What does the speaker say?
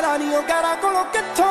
cara ni o cara con lo que estoy